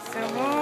Все.